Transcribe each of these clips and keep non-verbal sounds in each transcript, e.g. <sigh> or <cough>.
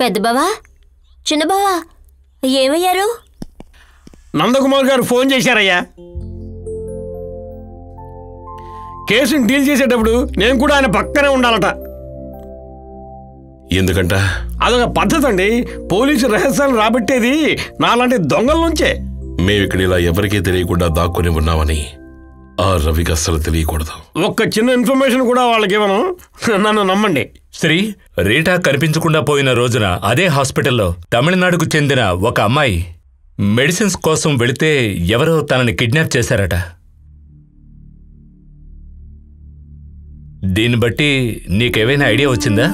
పెద్ద బావా? చిన్న బావా? ఏమయ్యారు? నందకుమార్ గారు ఫోన్ చేశారయ్యా. కేసుని డీల్ చేసేటప్పుడు నేను కూడా ఆయన పక్కనే ఉండాలట. ఎందుకంట? అదొక పద్ధతి అండి. పోలీసు రహస్యాలు రాబట్టేది నాలాంటి దొంగల నుంచే. మేము ఇక్కడ ఇలా ఎవరికీ తెలియకుండా దాక్కుని ఉన్నామని ఆ రవికి అస్సలు తెలియకూడదు. ఒక్క చిన్న ఇన్ఫర్మేషన్ కూడా వాళ్ళకి ఇవ్వను. నన్ను నమ్మండి. శ్రీ రీటా కనిపించకుండా పోయిన రోజున అదే హాస్పిటల్లో తమిళనాడుకు చెందిన ఒక అమ్మాయి మెడిసిన్స్ కోసం వెళితే ఎవరో తనని కిడ్నాప్ చేశారట. దీన్ని బట్టి నీకేమైనా ఐడియా వచ్చిందా?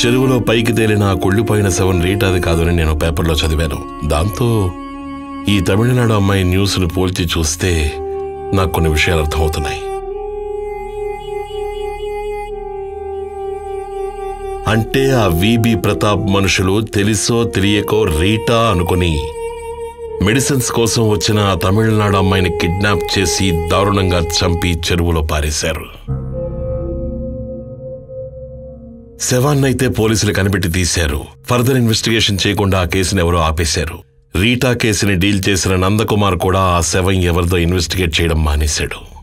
చెరువులో పైకి తేలిన ఆ కుళ్ళిపోయిన శవం రీటాది కాదని నేను పేపర్లో చదివాను. దాంతో ఈ తమిళనాడు అమ్మాయి న్యూస్ను పోల్చి చూస్తే నాకు కొన్ని విషయాలు అర్థమవుతున్నాయి. అంటే ఆ విబి ప్రతాప్ మనుషులు తెలిసో తెలియకో రీటా అనుకుని మెడిసిన్స్ కోసం వచ్చిన ఆ తమిళనాడు అమ్మాయిని కిడ్నాప్ చేసి దారుణంగా చంపి చెరువులో పారేశారు. శవాన్నైతే పోలీసులు కనిపెట్టి తీశారు. ఫర్దర్ ఇన్వెస్టిగేషన్ చేయకుండా ఆ కేసుని ఎవరో ఆపేశారు. రీటా కేసుని డీల్ చేసిన నందకుమార్ కూడా ఆ శవం ఎవరిదో ఇన్వెస్టిగేట్ చేయడం మానేశాడు.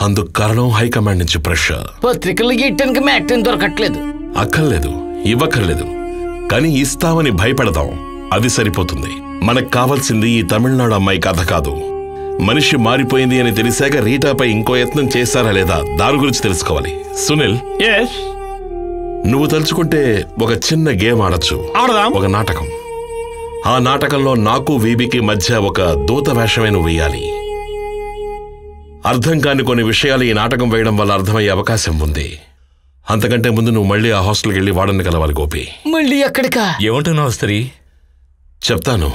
అందుకు కారణం హైకమాండ్ నుంచి ప్రెషర్. పత్రికలు గీయటానికి మ్యాట్రిన్ దొరకట్లేదు. అక్కర్లేదు ఇవ్వక్కర్లేదు. కానీ ఇస్తామని భయపెడదాం. అది సరిపోతుంది. మనకు కావాల్సింది ఈ తమిళనాడు అమ్మాయి కథ కాదు. మనిషి మారిపోయింది అని తెలిసాక రీటాపై ఇంకో యత్నం చేశారా లేదా దాని గురించి తెలుసుకోవాలి. సునీల్? నువ్వు తలుచుకుంటే ఒక చిన్న గేమ్ ఆడొచ్చు. ఆడదాం. ఒక నాటకం. ఆ నాటకంలో నాకు వీబీకి మధ్య ఒక దూత వేషమే నువ్వు వేయాలి అర్థం కాని కొన్ని విషయాలు ఈ నాటకం వేయడం వల్ల అర్థమయ్యే అవకాశం ఉంది. అంతకంటే ముందు నువ్వు మళ్ళీ ఆ హాస్టల్కి వెళ్ళి వాడని కలవాలి గోపి. మళ్ళీ ఎక్కడికా? ఏమంటున్నావు స్త్రీ? చెప్తాను.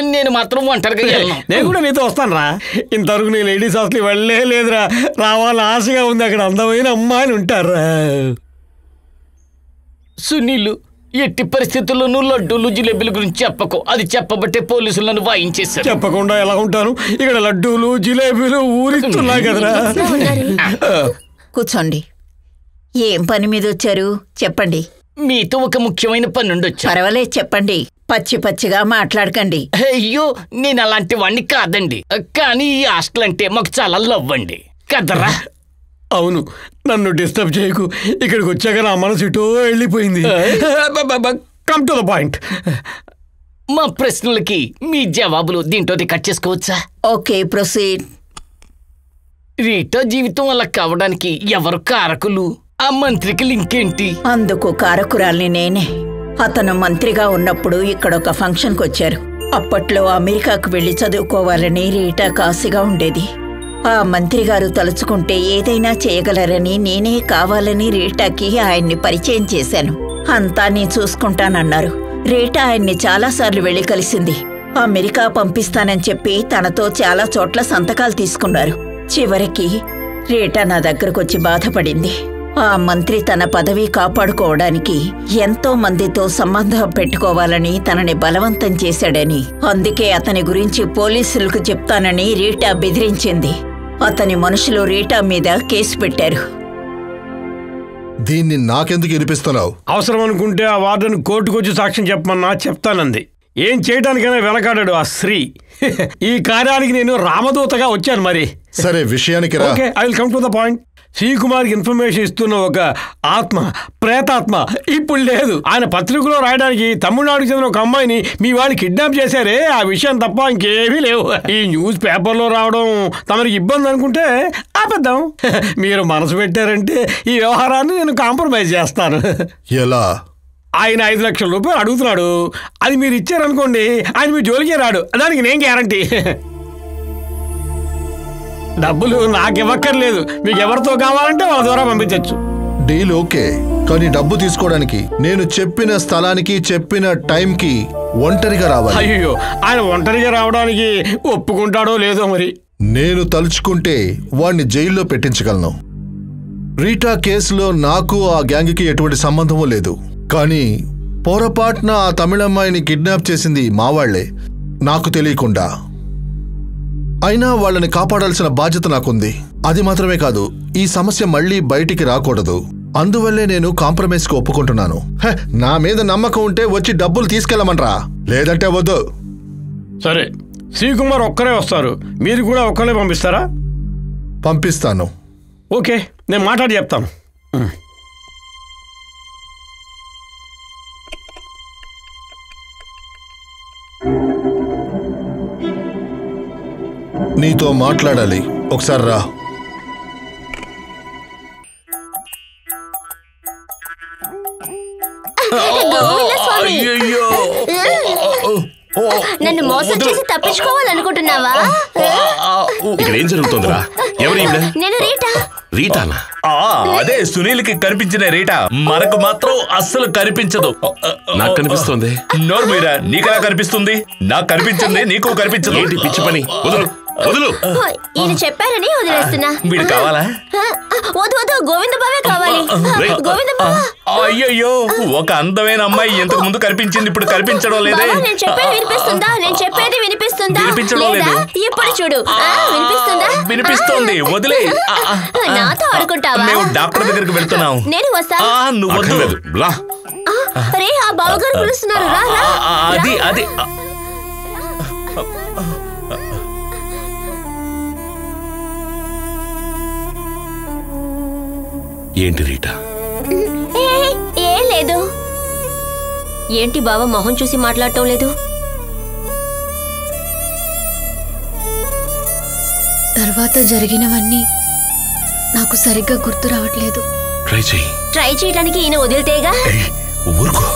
నేను మాత్రం ఒంటరిగా వెళ్ళను. <laughs> నేను కూడా నీతో వస్తాను రా ఇంతవరకు నీ లేడీస్ హాస్టల్ వెళ్ళే లేదురా. రావాలని ఆశగా ఉంది. అక్కడ అందమైన అమ్మాయిలు ఉంటారా సునీలు ఎట్టి పరిస్థితుల్లోనూ లడ్డూలు జిలేబీల గురించి చెప్పకు. అది చెప్పబట్టే పోలీసులు నన్ను వాయించేశారు. చెప్పకుండా ఎలా ఉంటాను? ఇక్కడ లడ్డూలు జిలేబీలు ఊరిస్తున్నాయి కదరా. కూర్చోండి. ఏం పని మీద వచ్చారు? చెప్పండి. మీతో ఒక ముఖ్యమైన పని నుండి వచ్చా పర్వాలేదు చెప్పండి. పచ్చి పచ్చిగా మాట్లాడకండి. అయ్యో నేను అలాంటి వాణ్ణి కాదండి. కానీ ఈ హాస్టల్ అంటే మాకు చాలా లవ్ అండి. కదరా. అవును నన్ను డిస్టర్బ్ చేయకు. ఇక్కడికి వచ్చాక నా మనసు ఇటో వెళ్ళిపోయింది. కమ్ టు ద పాయింట్ మా ప్రశ్నలకి మీ జవాబులు దీంతో కట్ చేసుకోవచ్చా? Okay proceed. రీటా జీవితం అలా కావడానికి ఎవరు కారకులు? ఆ మంత్రికి లింక్ ఏంటి? అందుకు కారకురాల్ని నేనే. అతను మంత్రిగా ఉన్నప్పుడు ఇక్కడ ఒక ఫంక్షన్కి వచ్చారు అప్పట్లో అమెరికాకు వెళ్ళి చదువుకోవాలని రీటా కాసిగా ఉండేది. ఆ మంత్రి గారు తలుచుకుంటే ఏదైనా చేయగలరని నేనే కావాలని రీటాకి ఆయన్ని పరిచయం చేశాను. అంతా నీ చూసుకుంటానన్నారు. రీటా ఆయన్ని చాలాసార్లు వెళ్ళి కలిసింది. అమెరికా పంపిస్తానని చెప్పి తనతో చాలా చోట్ల సంతకాలు తీసుకున్నారు. చివరికి రీటా నా దగ్గరకొచ్చి బాధపడింది. ఆ మంత్రి తన పదవి కాపాడుకోవడానికి ఎంతో మందితో సంబంధం పెట్టుకోవాలని తనని బలవంతం చేశాడని అందుకే అతని గురించి పోలీసులకు చెప్తానని రీటా బెదిరించింది. అతని మనుషులు రీటా మీద కేసు పెట్టారు. దీన్ని నాకెందుకు వినిపిస్తున్నావు? అవసరం అనుకుంటే ఆ వార్డెన్ కోర్టుకు వచ్చి సాక్ష్యం చెప్పమన్నా చెప్తానంది. ఏం చేయడానికైనా వెనకాడాడు ఆ స్త్రీ. <laughs> ఈ కార్యానికి నేను రామదూతగా వచ్చాను మరి. సరే విషయానికి రా. Okay I will come to the point. శ్రీకుమార్కి information ఇస్తున్న ఒక ఆత్మ ప్రేతాత్మ ఇప్పుడు లేదు. ఆయన పత్రికలో రాయడానికి తమిళనాడుకి చెందిన ఒక అమ్మాయిని మీ వాళ్ళు కిడ్నాప్ చేశారే. ఆ విషయం తప్ప ఇంకేమీ లేవు. ఈ న్యూస్ పేపర్లో రావడం తమరికి ఇబ్బంది అనుకుంటే ఆపేద్దాం. మీరు మనసు పెట్టారంటే ఈ వ్యవహారాన్ని నేను కాంప్రమైజ్ చేస్తాను. ఎలా? ఆయన ఐదు లక్షల రూపాయలు అడుగుతున్నాడు. అది మీరు ఇచ్చారనుకోండి ఆయన మీ జోలికే రాడు. దానికి నేను గ్యారంటీ. డబ్బులు నాకు ఇవ్వక్కర్లేదు మీకు ఎవరితో కావాలంటే వాళ్ళ ద్వారా పంపించవచ్చు డీల్ ఓకే కానీ డబ్బు తీసుకోవడానికి నేను చెప్పిన స్థలానికి చెప్పిన టైంకి ఒంటరిగా రావాలి. అయ్యో ఆయన ఒంటరిగా రావడానికి ఒప్పుకుంటాడో లేదో మరి. నేను తలుచుకుంటే వాణ్ణి జైల్లో పెట్టించగలను. రీటా కేసులో నాకు ఆ గ్యాంగ్కి ఎటువంటి సంబంధమూ లేదు. కానీ పొరపాటున ఆ తమిళమ్మాయిని కిడ్నాప్ చేసింది మా వాళ్ళే. నాకు తెలియకుండా. అయినా వాళ్ళని కాపాడాల్సిన బాధ్యత నాకుంది. అది మాత్రమే కాదు ఈ సమస్య మళ్ళీ బయటికి రాకూడదు. అందువల్లే నేను కాంప్రమైజ్కి ఒప్పుకుంటున్నాను. హ, నా మీద నమ్మకం ఉంటే వచ్చి డబ్బులు తీసుకెళ్ళమనరా లేదంటే వద్దు. సరే శ్రీకుమార్ ఒక్కరే వస్తారు. మీరు కూడా ఒక్కరే పంపిస్తారా? పంపిస్తాను. ఓకే నేను మాట్లాడి చెప్తాను. నీతో మాట్లాడాలి. ఒకసారి రా. నన్ను మోసం చేసి తప్పించుకోవాలనుకుంటున్నావా? ఇక్కడ ఏం జరుగుతుందిరా? ఎవరు నేను రీటా. రీటానా? ఆ, అదే సునీల్కి కనిపించిన రీటా. మనకు మాత్రం అస్సలు కనిపించదు. నాకు కనిపిస్తోంది. నోరు మీరా నీకెలా కనిపిస్తుంది? నాకు కనిపించింది నీకు కనిపించదు. ఏంటి పిచ్చి పని? వదులు. వదులు. ఈయన చెప్పారని వదిలేస్తున్నా. వీడు కావాలా? వద్దు వద్దు గోవింద బావే కావాలి. గోవింద అయ్యయ్యో ఒక అందమైన అమ్మాయి ఇంతకు ముందు కనిపించింది ఇప్పుడు కనిపించడం లేదే. నేను చెప్పేది వినిపిస్తుందా? నేను చెప్పేది వినిపిస్తుందా? వినిపించడం లేదా. ఇప్పుడు చూడు. వినిపిస్తుందా? వినిపిస్తోంది. వదిలే. నాతో ఆడుకుంటావా? మేము డాక్టర్ దగ్గరికి వెళ్తున్నాం. నేను వస్తా. ఆ, నువ్వు వద్దు. అక్కర్లేదు రా. ఆ, బావగారు పిలుస్తున్నారు. రా అది అది. ఏంటి రీటా? ఏ, లేదు. ఏంటి బావ మొహం చూసి మాట్లాడటం లేదు? తర్వాత జరిగినవన్నీ నాకు సరిగ్గా గుర్తు రావట్లేదు. ట్రై చెయ్యి. ట్రై చేయడానికి ఈయన వదిలితేగా? ఊరుకో.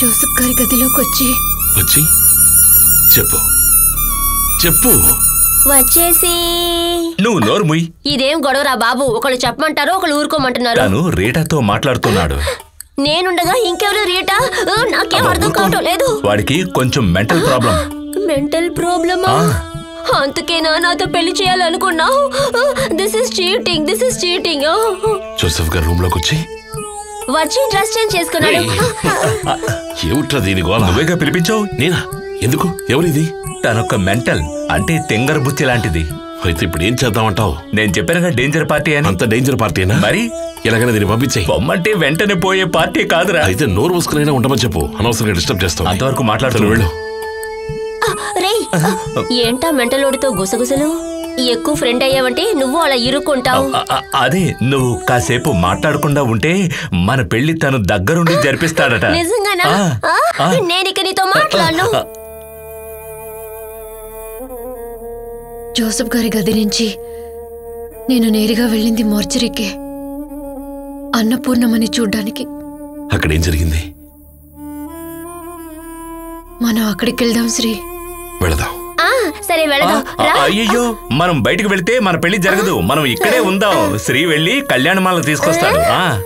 జోసఫ్ గారి గదిలోకి వచ్చి వచ్చి చెప్పు. చెప్పు. వచ్చేసి. నువ్వు నోరు ముయ్. ఇదేం గొడవరా బాబు? ఒకళ్ళు చెప్పమంటారు ఒకళ్ళు ఊరుకోమంటున్నారు. తను రీటాతో మాట్లాడుతున్నాడు. నేనుండగా ఇంకెవరు రీటా? నాకేం అర్థం కావటం లేదు. వాడికి కొంచెం మెంటల్ ప్రాబ్లం. మెంటల్ ప్రాబ్లమా? అందుకేనా నాతో పెళ్ళి చేయాలనుకున్నావు this is cheating this is cheating Joseph గారు రూమ్లోకి వచ్చి వచ్చి డ్రెస్ చేంజ్ చేసుకున్నాడు. ఏమిట్రా దీని గోల? నువ్వేగా పిలిపించావు? నేనా? ఎందుకు? ఎవరిది? తనొక మెంటల్. అంటే తెంగర బుచ్చి లాంటిది. అయితే ఇప్పుడు ఏం చేద్దామంటావు? నేను చెప్పానుగా డేంజర్ పార్టీ అని. అంత డేంజర్ పార్టీనా మరి? ఎలాగైనా దీన్ని పంపించేయి. బొమ్మంటే వెంటనే పోయే పార్టీ కాదురా. అయితే నోరు మూసుకునైనా ఉండమని చెప్పు. అనవసరంగా డిస్టర్బ్ చేస్తావు. అంతవరకు మాట్లాడుతూ సరే, వెళ్ళు. ఏంటా మెంటలోడితో గుసగుసలు? ఎక్కువ ఫ్రెండ్ అయ్యావంటే నువ్వు అలా ఇరుక్కుంటావు. అదే నువ్వు కాసేపు మాట్లాడకుండా ఉంటే మన పెళ్ళి తను దగ్గరుండి జరిపిస్తాడట. నిజంగానా. నేను ఇక నీతో మాట్లాడను. జోసఫ్ గారి గది నుంచి నేను నేరుగా వెళ్ళింది మోర్చరీకే. అన్నపూర్ణమని చూడ్డానికి. అక్కడ ఏం జరిగింది? మనం అక్కడికి వెళ్దాం శ్రీ. వెళదాం. ఆ, సరే వెళదాం. అయ్యయ్యో మనం బయటికి వెళ్తే మన పెళ్ళి జరగదు. మనం ఇక్కడే ఉందాం. శ్రీ వెళ్ళి కళ్యాణమాల తీసుకొస్తాడు. ఆ.